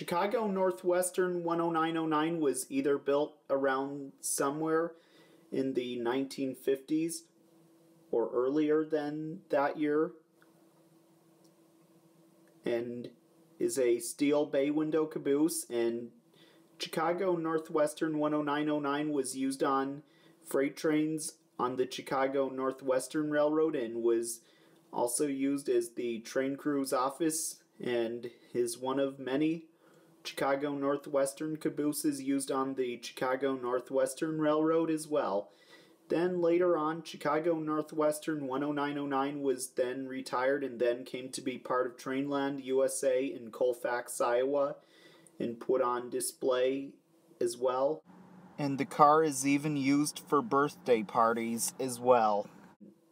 Chicago Northwestern 10909 was either built around somewhere in the 1950s or earlier than that year and is a steel bay window caboose and Chicago Northwestern 10909 was used on freight trains on the Chicago Northwestern Railroad and was also used as the train crew's office and is one of many Chicago Northwestern cabooses used on the Chicago Northwestern Railroad as well. Then later on, Chicago Northwestern 10909 was then retired and then came to be part of Trainland USA in Colfax, Iowa, and put on display as well. And the car is even used for birthday parties as well.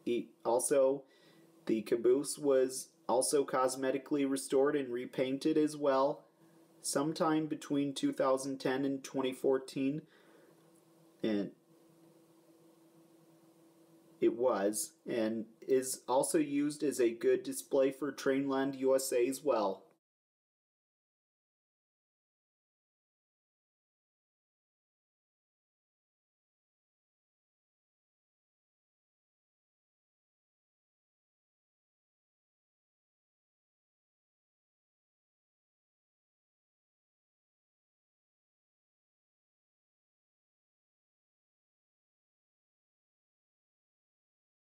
It also, the caboose was also cosmetically restored and repainted as well, sometime between 2010 and 2014. And it was, and is also used as a good display for Trainland USA as well.